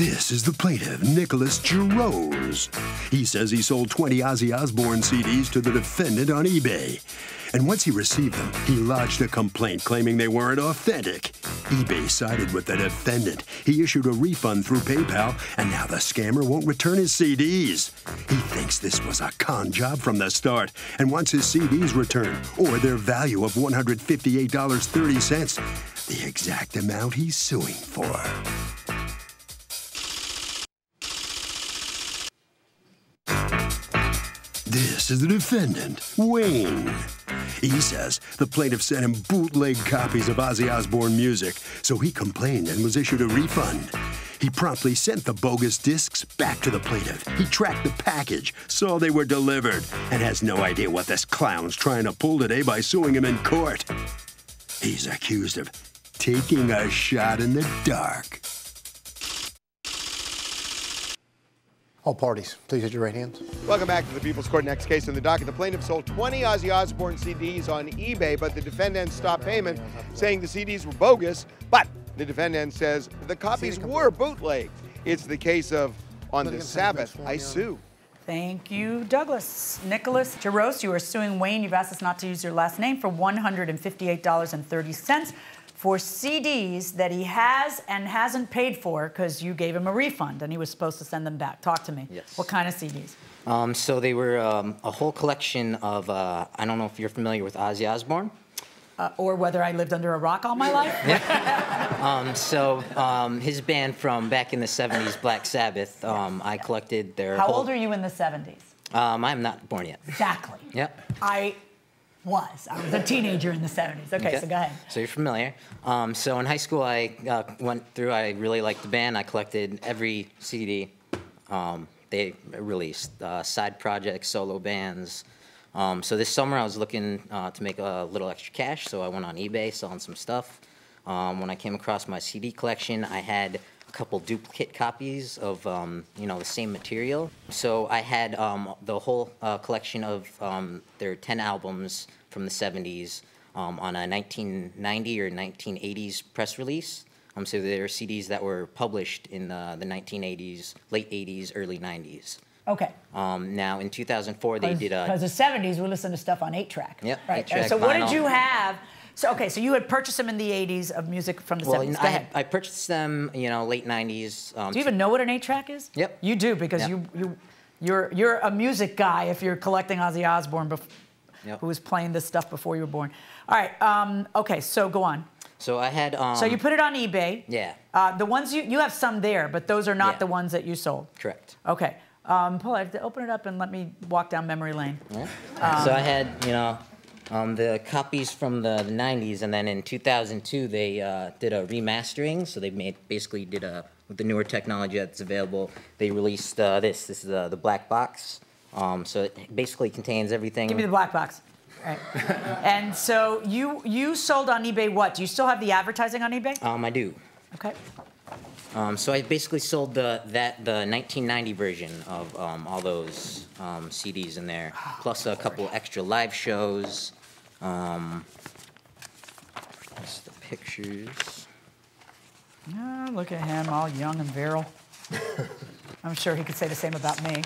This is the plaintiff, Nicholas Gerose. He says he sold 20 Ozzy Osbourne CDs to the defendant on eBay. And once he received them, he lodged a complaint claiming they weren't authentic. eBay sided with the defendant. He issued a refund through PayPal, and now the scammer won't return his CDs. He thinks this was a con job from the start and wants his CDs returned, or their value of $158.30, the exact amount he's suing for. This is the defendant, Wayne. He says the plaintiff sent him bootleg copies of Ozzy Osbourne music, so he complained and was issued a refund. He promptly sent the bogus discs back to the plaintiff. He tracked the package, saw they were delivered, and has no idea what this clown's trying to pull today by suing him in court. He's accused of taking a shot in the dark. All parties, please raise your right hands. Welcome back to the People's Court. Next case in the docket. The plaintiff sold 20 Ozzy Osbourne CDs on eBay, but the defendant stopped payment, saying the CDs were bogus. But the defendant says the copies were bootlegged. It's the case of On the Sabbath, I Sue. Thank you, Douglas. Nicholas Gerose, you are suing Wayne. You've asked us not to use your last name for $158.30 for CDs that he has and hasn't paid for because you gave him a refund and he was supposed to send them back. Talk to me. Yes. What kind of CDs? Um, so they were um, a whole collection of, uh, I don't know if you're familiar with Ozzy Osbourne. Uh, or whether I lived under a rock all my life? Um, so um, his band from back in the 70s, Black Sabbath, um, I collected their How whole... old are you in the 70s? Um, I'm not born yet. Exactly. Yep. I was. I was a teenager in the 70s. Okay, so go ahead. So you're familiar. Um, so in high school, I uh, went through. I really liked the band. I collected every CD um, they released, uh, side projects, solo bands. Um, so this summer, I was looking uh, to make a little extra cash. So I went on eBay selling some stuff. Um, when I came across my CD collection, I had a couple duplicate copies of um, you know the same material. So I had um, the whole uh, collection of um, their 10 albums from the 70s um, on a 1990 or 1980s press release. Um, so there are CDs that were published in the, the 1980s, late 80s, early 90s. Okay. Um, now in 2004 they did a Because the 70s, we listened to stuff on 8-track. Yep, Right. 8-track, so what did you have? So, okay, so you had purchased them in the 80s of music from the well, 70s. Go I, ahead. I purchased them, you know, late 90s. Um, Do you even know what an 8-track is? Yep. You do because Yep. you, you, you're, you're a music guy if you're collecting Ozzy Osbourne, Yep. who was playing this stuff before you were born. All right, um, okay, so go on. So I had. Um, So you put it on eBay. Yeah. Uh, the ones you, you have some there, but those are not Yeah. the ones that you sold. Correct. Okay. Um, Paul, I have to open it up and let me walk down memory lane. Yeah. Um, so I had, you know, um, the copies from the, the 90s, and then in 2002 they uh, did a remastering. So they made basically did a with the newer technology that's available. They released uh, this. This is uh, the black box. Um, so it basically contains everything. Give me the black box. Right. and so you you sold on eBay what? Do you still have the advertising on eBay? Um, I do. Okay. Um, so I basically sold the that the 1990 version of um, all those um, CDs in there, plus a couple extra live shows. Um, that's the pictures. Ah, look at him, all young and virile. I'm sure he could say the same about me.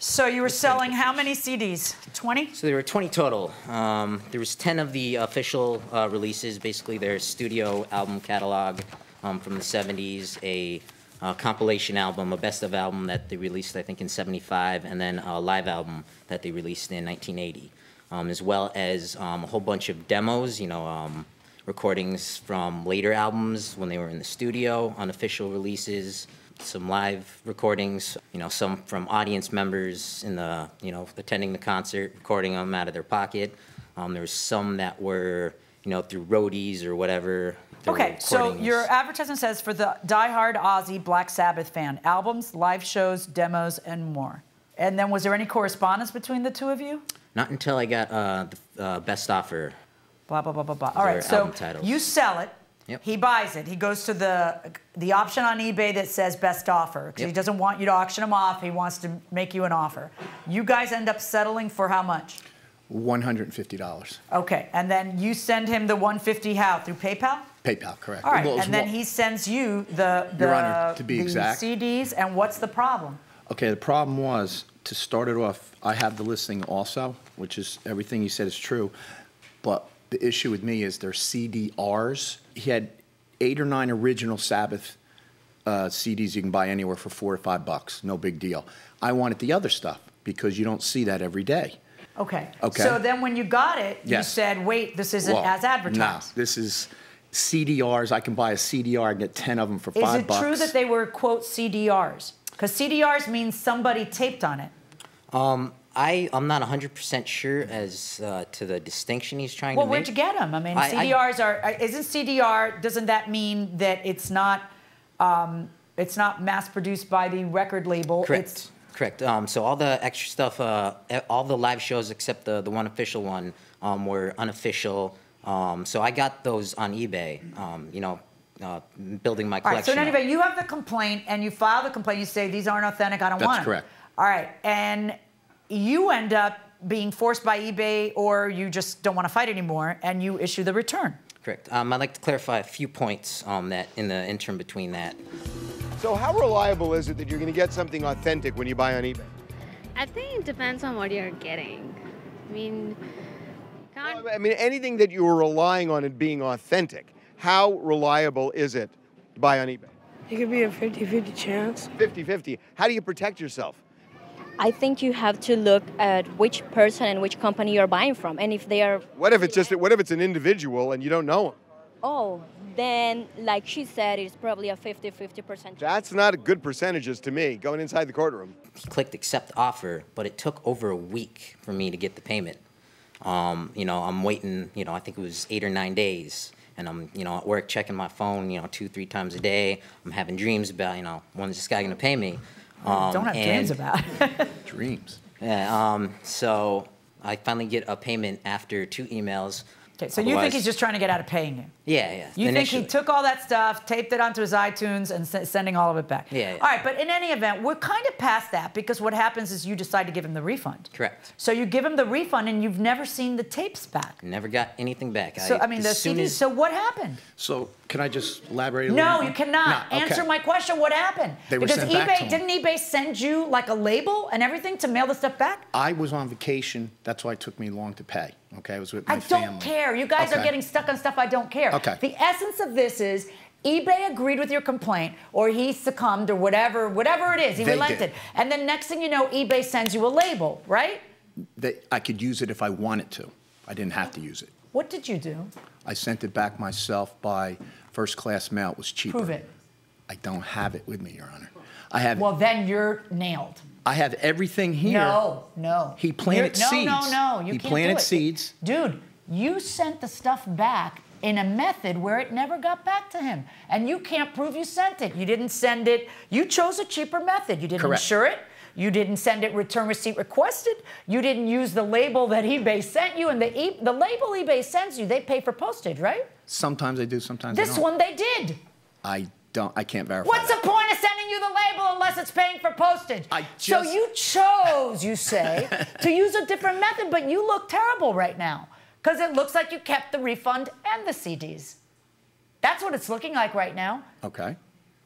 So you were selling how many CDs? 20? So there were 20 total. Um, there was 10 of the official uh, releases, basically their studio album catalog um, from the 70s, a uh, compilation album, a best of album that they released, I think, in 75, and then a live album that they released in 1980, um, as well as um, a whole bunch of demos, you know, um, recordings from later albums when they were in the studio, unofficial releases, some live recordings, you know, some from audience members in the, you know, attending the concert, recording them out of their pocket. Um, there was some that were, you know, through roadies or whatever. Okay, so your advertisement says for the diehard Ozzy Black Sabbath fan, albums, live shows, demos, and more. And then was there any correspondence between the two of you? Not until I got uh, the uh, best offer. Blah, blah, blah, blah, blah. All Those right, are so you sell it. Yep. He buys it. He goes to the the option on eBay that says best offer because he doesn't want you to auction him off. He wants to make you an offer. You guys end up settling for how much? $150. Okay, and then you send him the 150 how through PayPal? PayPal, correct. All right, Well, and then one- he sends you the the, Your Honor, to be the exact- CDs, and what's the problem? Okay, the problem was, to start it off, I have the listing also, which is, everything you said is true, but the issue with me is they're CDRs. He had eight or nine original Sabbath uh, CDs you can buy anywhere for four or five bucks, no big deal. I wanted the other stuff, because you don't see that every day. Okay. Okay. So then when you got it, you said, wait, this isn't Well, as advertised. No, this is CDRs, I can buy a CDR and get 10 of them for Is five it bucks. true that they were, quote, CDRs? Because CDRs means somebody taped on it. Um, I, I'm not 100% sure as uh, to the distinction he's trying Well, to make. Well, where'd you get them? I mean, I- I- CDRs are, uh, isn't CDR, doesn't that mean that it's not, um, it's not mass produced by the record label? Correct. It's, Correct. Um, so all the extra stuff, uh, all the live shows except the, the one official one um, were unofficial. Um, so I got those on eBay, um, you know, uh, building my all right, so collection. in any up. event, you have the complaint and you file the complaint, you say, these aren't authentic, I don't That's want them. correct. All right, and you end up being forced by eBay or you just don't want to fight anymore and you issue the return. Correct. Um, I'd like to clarify a few points on that in the interim between that. So how reliable is it that you're going to get something authentic when you buy on eBay? I think it depends on what you're getting. I mean, can't, I mean, anything that you were relying on it being authentic, how reliable is it to buy on eBay? It could be a 50 50 chance. 50 50. How do you protect yourself? I think you have to look at which person and which company you're buying from. And if they are, What if it's just what if it's an individual and you don't know him? oh, then, like she said, it's probably a 50 50%. That's not a good percentages to me going inside the courtroom. He clicked accept offer, but it took over a week for me to get the payment. Um, you know, I'm waiting, you know, I think it was eight or nine days. And I'm, you know, at work checking my phone, you know, two, three times a day. I'm having dreams about, you know, when's this guy gonna pay me? Um, don't have dreams about. Dreams. Yeah, um, so I finally get a payment after two emails. Okay, so you think he's just trying to get out of paying you? Yeah, yeah. You initially. think he took all that stuff, taped it onto his iTunes, and s- sending all of it back? Yeah, yeah. All right, but in any event, we're kind of past that because what happens is you decide to give him the refund. Correct. So you give him the refund, and you've never seen the tapes back. Never got anything back. So I mean, the CDs. as- So what happened? So can I just elaborate a little No, bit you cannot. No, okay. Answer my question. What happened? They were because sent back eBay to didn't eBay send you like a label and everything to mail the stuff back? I was on vacation, that's why it took me long to pay, okay? I was with my I family. don't care. You guys are getting stuck on stuff I don't care. Okay. The essence of this is eBay agreed with your complaint or he succumbed or whatever, whatever it is, he They relented. did. And then next thing you know, eBay sends you a label, right? That I could use it if I wanted to. I didn't have to use it. What did you do? I sent it back myself by first-class mail, it was cheaper. Prove it. I don't have it with me, Your Honor. I have, Well, then you're nailed. I have everything here. No, no. He planted You're- no, seeds. No, no, You He can't planted do it. seeds. Dude, you sent the stuff back in a method where it never got back to him. And you can't prove you sent it. You didn't send it. You chose a cheaper method. You didn't Correct. insure it. You didn't send it return receipt requested. You didn't use the label that eBay sent you. And the, e- the label eBay sends you, they pay for postage, right? Sometimes they do, sometimes I This don't. one they did. I don't, I can't verify What's that. the point of sending you the label unless it's paying for postage? I so you chose, you say, to use a different method, but you look terrible right now because it looks like you kept the refund and the CDs. That's what it's looking like right now. Okay.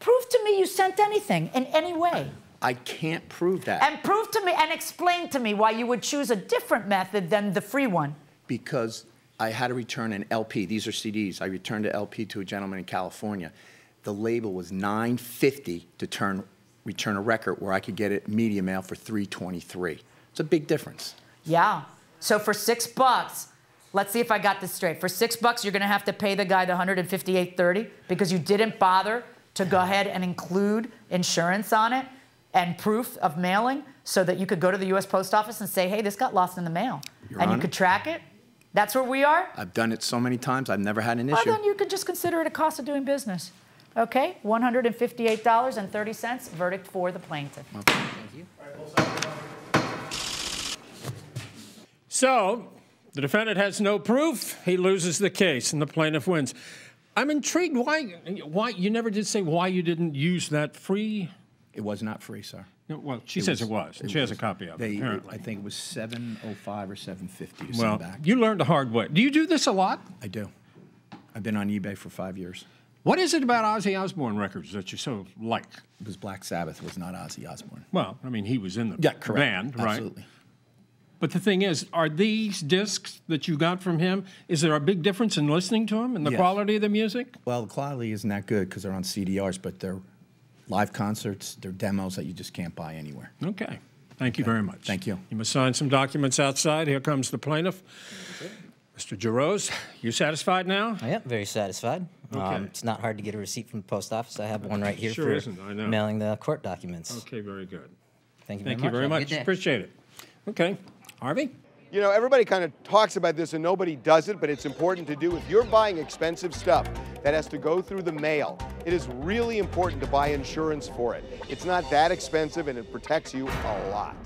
Prove to me you sent anything in any way. I can't prove that And prove to me and explain to me why you would choose a different method than the free one. because I had to return an LP. These are CDs. I returned an LP to a gentleman in California. The label was 950 to turn return a record where I could get it media mail for 323. It's a big difference. Yeah. So for six bucks, let's see if I got this straight. For six bucks, you're going to have to pay the guy the 158.30 because you didn't bother to go ahead and include insurance on it and proof of mailing, so that you could go to the U.S. Post Office and say, "Hey, this got lost in the mail," Your and you could track it. That's where we are. I've done it so many times. I've never had an issue. Well, then you could just consider it a cost of doing business. Okay, $158.30. Verdict for the plaintiff. So, the defendant has no proof. He loses the case, and the plaintiff wins. I'm intrigued. Why? Why you never did say why you didn't use that free? It was not free, sir. No, Well, she says it was. and she has a copy of They, it. Apparently. I think it was 705 or 750 to well, send back. you learned the hard way. Do you do this a lot? I do. I've been on eBay for five years. What is it about Ozzy Osbourne records that you so like? It was Black Sabbath, was not Ozzy Osbourne. Well, I mean, he was in the Yeah, correct. band, right? Absolutely. But the thing is, are these discs that you got from him, is there a big difference in listening to them and the Yes. quality of the music? Well, the quality isn't that good because they're on CDRs, but they're live concerts, they're demos that you just can't buy anywhere. Okay. Thank you very much. Thank you. You must sign some documents outside. Here comes the plaintiff. Mr. Jarosz, you satisfied now? I am very satisfied. Okay. Um, it's not hard to get a receipt from the post office. I have one right here Sure for isn't, I know. mailing the court documents. Okay, very good. Thank you Thank very you very Have a much. Appreciate it. Okay. Harvey? You know, everybody kind of talks about this and nobody does it, but it's important to do. If you're buying expensive stuff that has to go through the mail, it is really important to buy insurance for it. It's not that expensive and it protects you a lot.